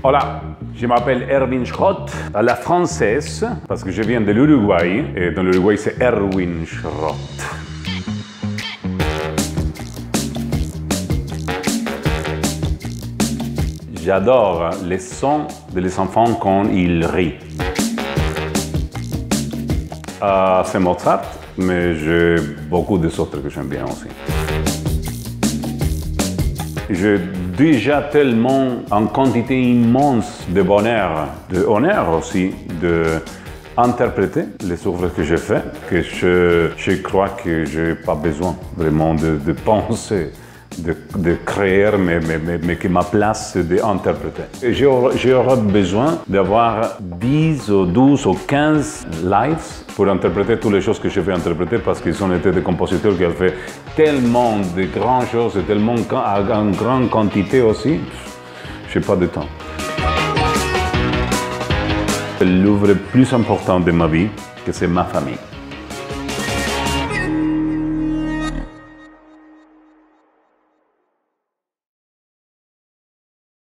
Hola, je m'appelle Erwin Schrott, à la française, parce que je viens de l'Uruguay, et dans l'Uruguay c'est Erwin Schrott. J'adore les sons des enfants quand ils rient. Euh, c'est Mozart, mais j'ai beaucoup de autres que j'aime bien aussi. J'ai déjà tellement en quantité immense de bonheur, de honneur aussi, de interpréter les œuvres que j'ai faites, que je, je crois que je n'ai pas besoin vraiment de, de penser, de, créer, mais, mais, mais, mais, que ma place c'est d'interpréter. J'aurais besoin d'avoir 10 ou 12 ou 15 lives pour interpréter toutes les choses que je vais interpréter parce qu'ils ont été des compositeurs qui ont fait tellement de grandes choses et tellement en grande quantité aussi. Je n'ai pas de temps. L'œuvre plus important de ma vie, que c'est ma famille.